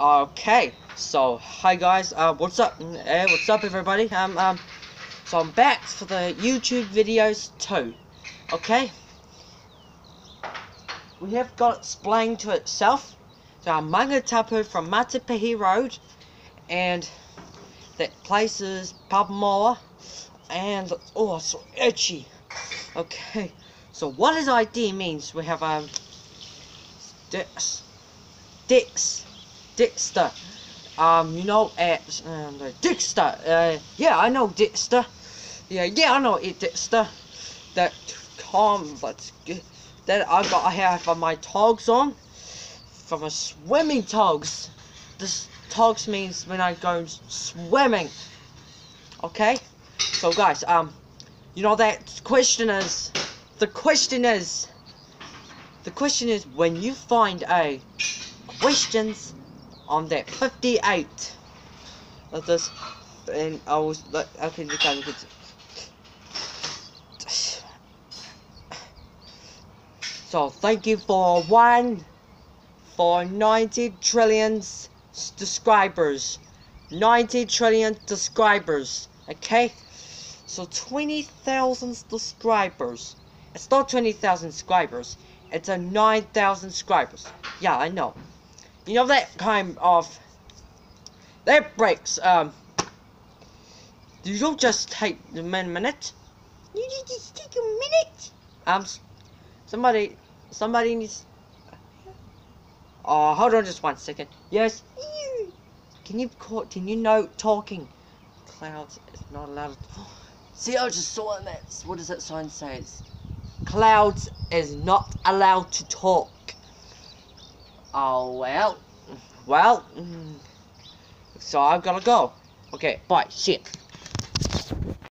Okay, so hi guys, uh, what's up? Uh, what's up, everybody? Um, um, so I'm back for the YouTube videos too. Okay, we have got explained to itself. So I'm Manga Tapu from Matapihi Road, and that place is Papamoa, and oh, it's so itchy. Okay, so what his ID means, we have um, Dix, Dix. Dixter. Um, you know, at um, Dixter. Uh, yeah, I know Dixter. Yeah, yeah, I know it, Dixter. That calm, but that I got I have on my togs on from a swimming togs. This togs means when I go swimming. Okay, so guys, um, you know that question is the question is the question is when you find a questions on that 58 of this and I was like okay you can look so thank you for one for 90 trillion subscribers. 90 trillion subscribers okay? So 20,000 subscribers. It's not 20,000 subscribers. It's a 9,000 subscribers. Yeah I know you know that kind of that breaks um you don't just take a minute. You just take a minute. Um somebody somebody needs oh hold on just one second. Yes? Can you call can you know talking? Clouds is not allowed. See I just saw that what does that sign say clouds is not allowed to talk Oh, well. Well. Mm. So I've got to go. Okay, bye. Shit.